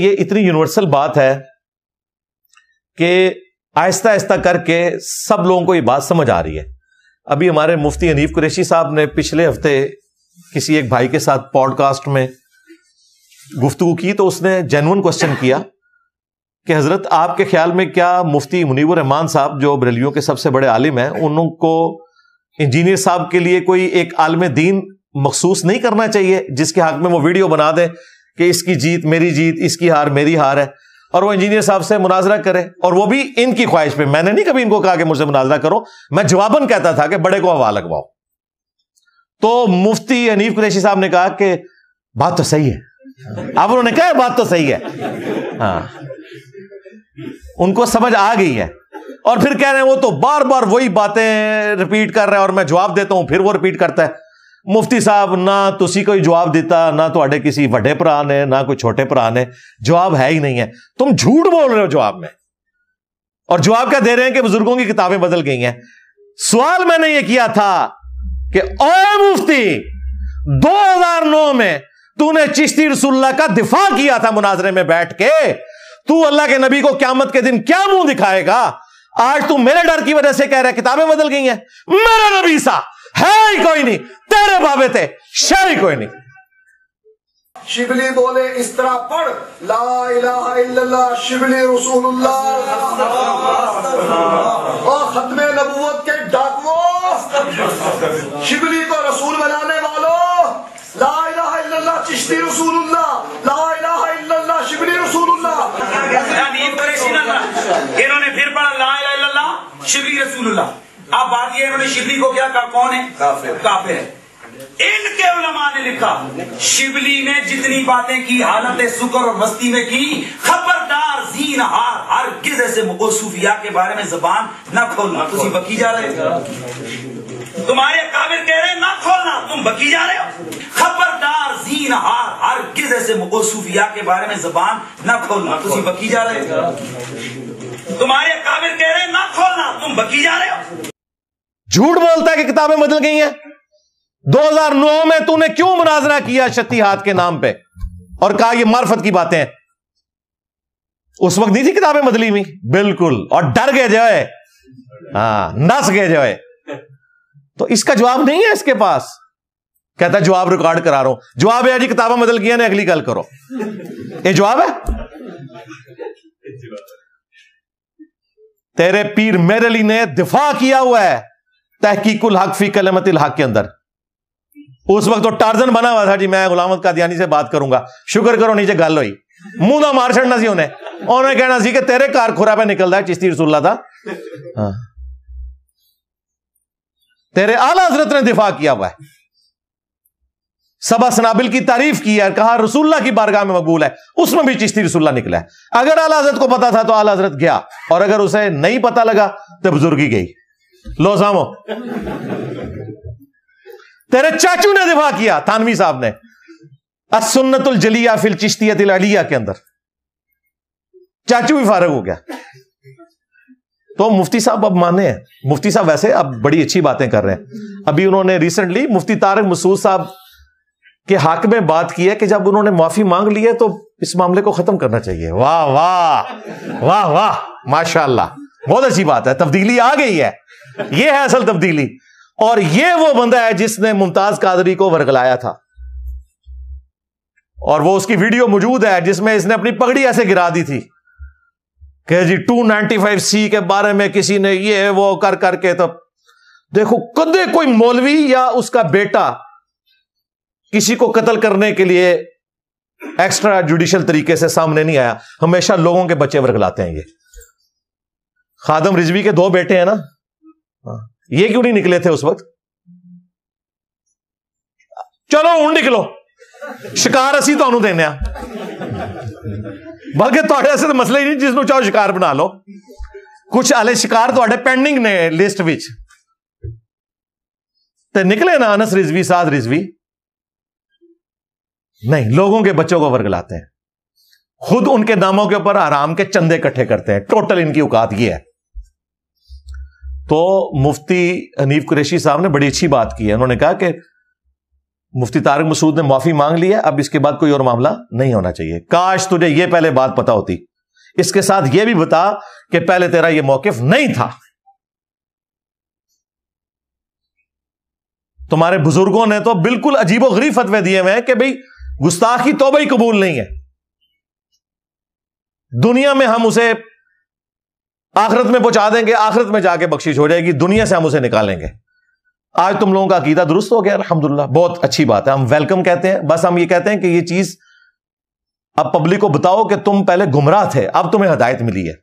ये इतनी यूनिवर्सल बात है कि आहिस्ता आहिस्ता करके सब लोगों को ये बात समझ आ रही है। अभी हमारे मुफ्ती अनीफ कुरैशी साहब ने पिछले हफ़्ते किसी एक भाई के साथ पॉडकास्ट में गुफ्तु की तो उसने जेनुअन क्वेश्चन किया कि हज़रत, आपके ख्याल में क्या मुफ्ती मुनीवर रहमान साहब, जो बरेलियों के सबसे बड़े आलिम हैं, उनको इंजीनियर साहब के लिए कोई एक आलम दीन मखसूस नहीं करना चाहिए, जिसके हक में वो वीडियो बना दें? कि इसकी जीत मेरी जीत, इसकी हार मेरी हार है, और वो इंजीनियर साहब से मुनाजरा करे, और वो भी इनकी ख्वाहिश पे। मैंने नहीं कभी इनको कहा कि मुझसे मुनाजरा करो, मैं जवाबन कहता था कि बड़े को हवा लगवाओ। तो मुफ्ती हनीफ कुरैशी साहब ने कहा कि बात तो सही है। अब उन्होंने कहा, बात तो सही है। हाँ। उनको समझ आ गई है। और फिर कह रहे हैं, वो तो बार बार वही बातें रिपीट कर रहे हैं, और मैं जवाब देता हूँ, फिर वो रिपीट करता है। मुफ्ती साहब, ना तुसी कोई जवाब देता, ना तो किसी वड्डे भरा ने, ना कोई छोटे भरा ने, जवाब है ही नहीं है। तुम झूठ बोल रहे हो जवाब में। और जवाब क्या दे रहे हैं कि बुज़ुर्गों की किताबें बदल गई हैं? सवाल मैंने ये किया था कि ओ मुफ्ती 2009 में तूने चिश्ती रसुल्ला का दिफा किया था मुनाजरे में बैठ के। तू अल्लाह के नबी को क्यामत के दिन क्या मुँह दिखाएगा? आज तू मेरे डर की वजह से कह रहा है, किताबें बदल गई हैं। मेरा नबी सा है ही कोई नहीं तेरे बाबे थे शह ही कोई नहीं शिबली बोले इस तरह पढ़ ला इलाहा इल्लल्लाह शिबली रसूलुल्लाह और खत्मे नबूवत के डाकुओं शिबली को रसूल बनाने वालों ला इलाहा इल्लल्लाह चिश्ती रसूलुल्लाह ला इलाहा इल्लल्लाह शिबली रसूलुल्लाह इन्होंने फिर पढ़ा ला इलाहा इल्लल्लाह शिबली रसूलुल्लाह अब बात यह इन्होंने शिबली को क्या कहा? कौन है? काफिर। काफिर। है इनके उलमा ने लिखा शिबली ने जितनी बातें की हालत सुकर और मस्ती में की खबरदार जीन हार हर किस ऐसे सूफिया के बारे में जबान न खोलना। तुम बकी जा रहे हो? तुम्हारे काबिल कह रहे ना खोलना। तुम बकी जा रहे हो? खबरदार जीन हार हर किस ऐसे सूफिया के बारे में जबान न खोलना। तुम बकी जा रहे हो? तुम्हारे काबिल कह रहे ना खोलना। तुम बकी जा रहे हो? झूठ बोलता है कि किताबें बदल गई हैं? 2009 में तूने क्यों मुनाजरा किया शक्ति हाथ के नाम पे? और कहा ये मार्फत की बातें हैं। उस वक्त नहीं थी किताबें बदली हुई? बिल्कुल। और डर गए जो है। हाँ नस गए जो है। तो इसका जवाब नहीं है इसके पास। कहता जवाब रिकॉर्ड करा रहा हूँ। जवाब है, जी, किताबें बदल गई ना अगली कल करो। ये जवाब है? तेरे पीर मेरली ने दिफा किया हुआ है। तहकीकुल हक फ़ी कलमतिल हक के अंदर। उस वक्त तो टार्जन बना हुआ था जी, मैं गुलामत कादियानी से बात करूँगा। शुक्र करो नीचे गल हुई। मुँह ना मार छड़ना सी उन्हें। उन्हें कहना सी कि तेरे कार खुरा पे निकलता है, चिश्ती रसुल्ला था हाँ। तेरे आला हज़रत ने दिफा किया हुआ है। सबा सनाबिल की तारीफ़ की है, कहा रसुल्ला की बारगाह में मकबूल है। उसमें भी चिश्ती रसुल्ला निकला है। अगर आला हज़रत को पता था तो आला हज़रत गया। और अगर उसे नहीं पता लगा तो बुजुर्गी गई। लो सामो। तेरे चाचू ने दिफा किया, थानवी साहब ने। असुन्नतुल जलिया फिल चिश्तियत अलिया के अंदर। चाचू भी फारग हो गया। तो मुफ्ती साहब अब माने हैं। मुफ्ती साहब वैसे अब बड़ी अच्छी बातें कर रहे हैं। अभी उन्होंने रिसेंटली मुफ्ती तारक मसूद साहब के हक में बात की है कि जब उन्होंने माफ़ी मांग ली है तो इस मामले को खत्म करना चाहिए। वाह वाह वाह वाह, माशाल्लाह। बहुत अच्छी बात है, तब्दीली आ गई है। यह है असल तब्दीली। और यह वो बंदा है जिसने मुमताज़ कादरी को वर्गलाया था। और वो उसकी वीडियो मौजूद है, जिसमें इसने अपनी पगड़ी ऐसे गिरा दी थी कि जी 295 सी के बारे में किसी ने ये, वो कर करके तो देखो, कदे कोई मौलवी या उसका बेटा किसी को कत्ल करने के लिए एक्स्ट्रा जुडिशियल तरीके से सामने नहीं आया। हमेशा लोगों के बच्चे वर्गलाते हैं ये। खादम रिजवी के दो बेटे हैं ना? हाँ। ये क्यों नहीं निकले थे उस वक्त? चलो हूँ निकलो। शिकार असी तो देने बल्कि थोड़े तो मसले ही नहीं, जिसनों चाहो शिकार बना लो। कुछ आले शिकार तो पेंडिंग ने लिस्ट विच। तो निकले ना अनस रिजवी, साद रिजवी? नहीं, लोगों के बच्चों को वर्ग लाते हैं। खुद उनके नामों के ऊपर आराम के चंदे इकट्ठे करते हैं। टोटल इनकी औकात ये है। तो मुफ्ती हनीफ कुरेशी साहब ने बड़ी अच्छी बात की है। उन्होंने कहा कि मुफ्ती तारक मसूद ने माफ़ी मांग ली है, अब इसके बाद कोई और मामला नहीं होना चाहिए। काश तुझे यह पहले बात पता होती। इसके साथ यह भी बता कि पहले तेरा यह मौकफ नहीं था। तुम्हारे बुज़ुर्गों ने तो बिल्कुल अजीबो गरीब फतवे दिए हुए हैं कि भाई, गुस्ताखी तो भाई कबूल नहीं है। दुनिया में हम उसे आखिरत में पहुँचा देंगे, आखिरत में जाके बख्शिश हो जाएगी, दुनिया से हम उसे निकालेंगे। आज तुम लोगों का अकीदा दुरुस्त हो गया अलहमदुल्ला बहुत अच्छी बात है, हम वेलकम कहते हैं, बस हम ये कहते हैं कि ये चीज़ अब पब्लिक को बताओ कि तुम पहले गुमराह थे, अब तुम्हें हदायत मिली है।